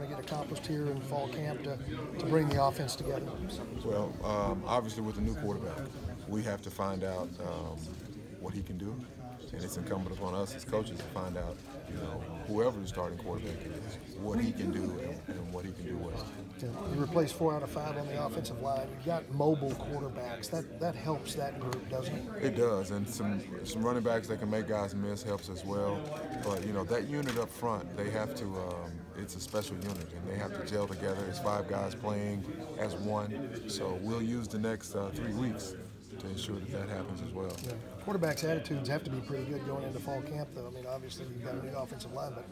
want to get accomplished here in fall camp to, to bring the offense together? Well, um, obviously with the new quarterback, we have to find out um, what he can do, and it's incumbent upon us as coaches to find out, you know, whoever the starting quarterback is, what he can do and, and what he can do well. You replace four out of five on the offensive line. You've got mobile quarterbacks. That that helps that group, doesn't it? It does, and some some running backs that can make guys miss helps as well. But you know that unit up front, they have to. Um, it's a special unit, and they have to gel together. It's five guys playing as one. So we'll use the next uh, three weeks to ensure that that happens as well. Yeah. Quarterbacks' attitudes have to be pretty good going into fall camp, though. I mean, obviously you've got a new offensive line, but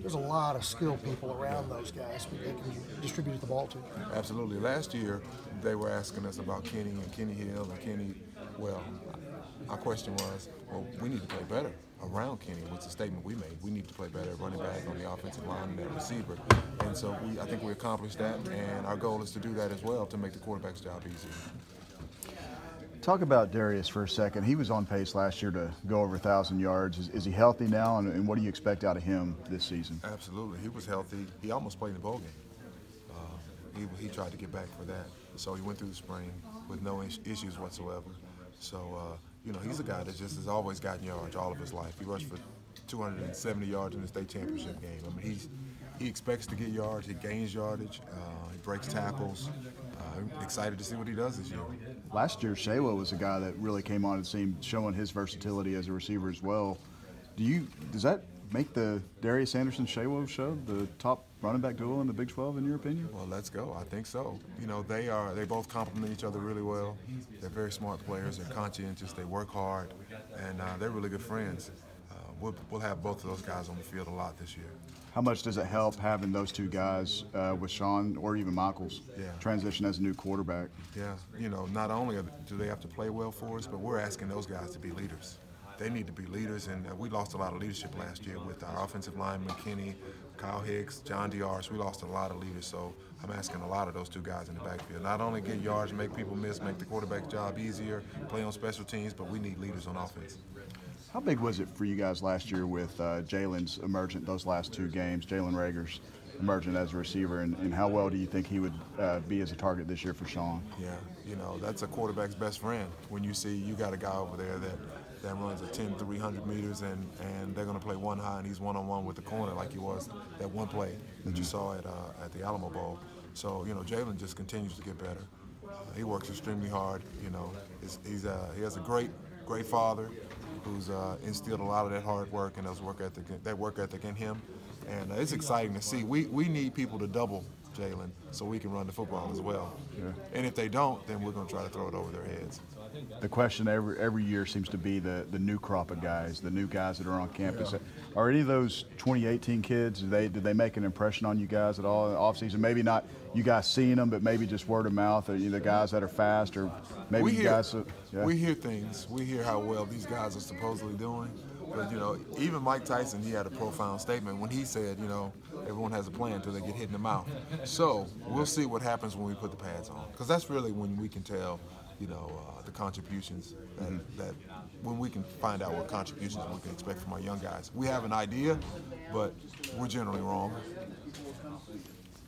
there's a lot of skilled people around those guys who they can distribute the ball to. Absolutely. Last year, they were asking us about Kenny and Kenny Hill and Kenny. Well, our question was, well, we need to play better around Kenny. Was the statement we made. We need to play better at running back on the offensive line and that receiver. And so we, I think we accomplished that, and our goal is to do that as well to make the quarterback's job easier. Talk about Darius for a second. He was on pace last year to go over 1,000 yards. Is, is he healthy now, and, and, what do you expect out of him this season? Absolutely. He was healthy. He almost played in the bowl game. Uh, he, he tried to get back for that. So he went through the spring with no issues whatsoever. So, uh, you know, he's a guy that just has always gotten yards all of his life. He rushed for 270 yards in the state championship game. I mean, he's, he expects to get yards. He gains yardage. Uh, he breaks tackles. I'm excited to see what he does this year. Last year, Shaywa was a guy that really came on and seemed showing his versatility as a receiver as well. Do you does that make the Darius Anderson Shaywa show the top running back duo in the Big 12 in your opinion? Well, let's go. I think so. You know, they are they both complement each other really well. They're very smart players. They're conscientious. They work hard, and uh, they're really good friends. We'll, we'll have both of those guys on the field a lot this year. How much does it help having those two guys uh, with Shawn or even Michaels yeah. transition as a new quarterback? Yeah, you know, not only do they have to play well for us, but we're asking those guys to be leaders. They need to be leaders, and uh, we lost a lot of leadership last year with our offensive line, McKinney, Kyle Hicks, John Diarse. We lost a lot of leaders, so I'm asking a lot of those two guys in the backfield. Not only get yards, make people miss, make the quarterback's job easier, play on special teams, but we need leaders on offense. How big was it for you guys last year with uh, Jalen's emergent those last two games, Jalen Reagor's emergent as a receiver, and, and, how well do you think he would uh, be as a target this year for Shawn? Yeah, you know, that's a quarterback's best friend. When you see you got a guy over there that, that runs a 10, 300 meters, and, and they're going to play one high, and he's one-on-one with the corner like he was that one play that mm-hmm. you saw at, uh, at the Alamo Bowl. So, you know, Jalen just continues to get better. Uh, he works extremely hard. You know, he's, he's uh, he has a great, great father who's uh, instilled a lot of that hard work and those work ethic, that work ethic in him. And uh, it's exciting to see. We, we need people to double Jalen so we can run the football as well. Yeah. And if they don't, then we're going to try to throw it over their heads. The question every every year seems to be the, the new crop of guys, the new guys that are on campus. Yeah. Are any of those 2018 kids, did they, did they make an impression on you guys at all in the offseason? Maybe not you guys seeing them, but maybe just word of mouth, or the guys that are fast, or maybe we hear, guys. Uh, yeah. We hear things. We hear how well these guys are supposedly doing. But you know, even Mike Tyson, he had a profound statement when he said, you know, everyone has a plan until they get hit in the mouth. So we'll see what happens when we put the pads on, because that's really when we can tell, you know, uh, the contributions that, mm-hmm. that when we can find out what contributions we can expect from our young guys. We have an idea, but we're generally wrong.